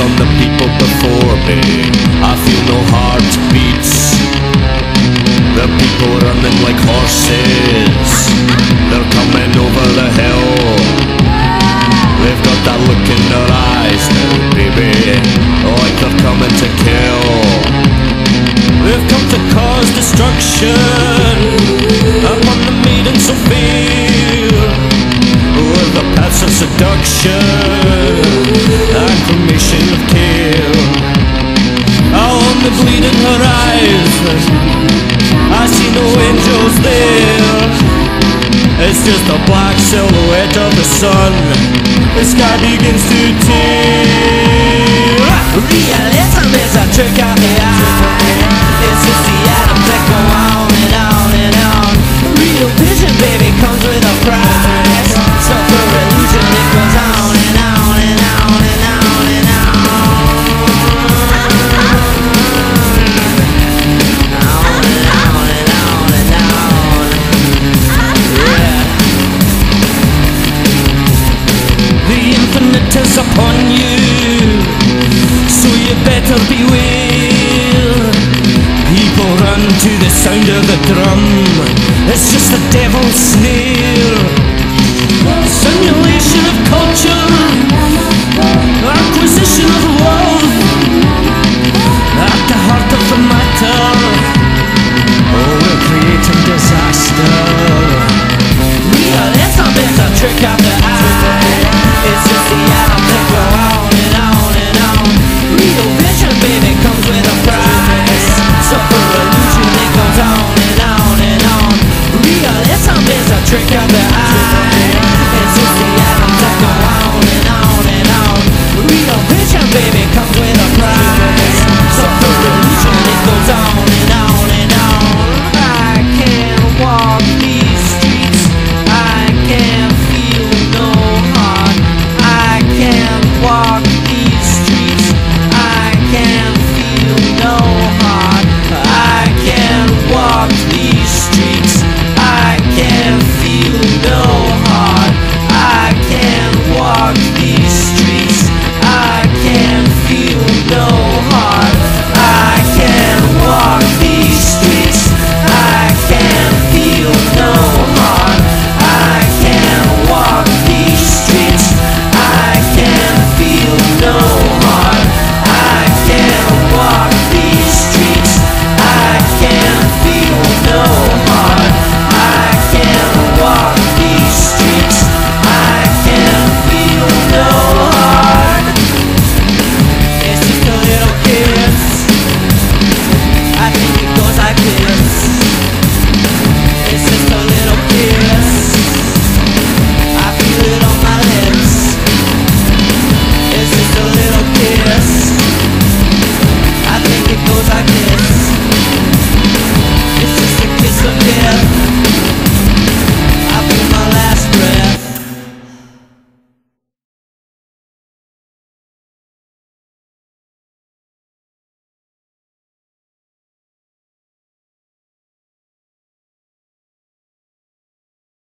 on the people before me. I feel no heartbeats. The people running like horses. They're coming over the hill. They've got that look in their eyes now, baby. Like oh, they're coming to kill. They've come to cause destruction upon the maiden so fair. With the paths of seduction, I see no angels there. It's just a black silhouette of the sun. The sky begins to tear. Realism is a trick beware. People run to the sound of the drum, it's just the devil's snare. Yeah.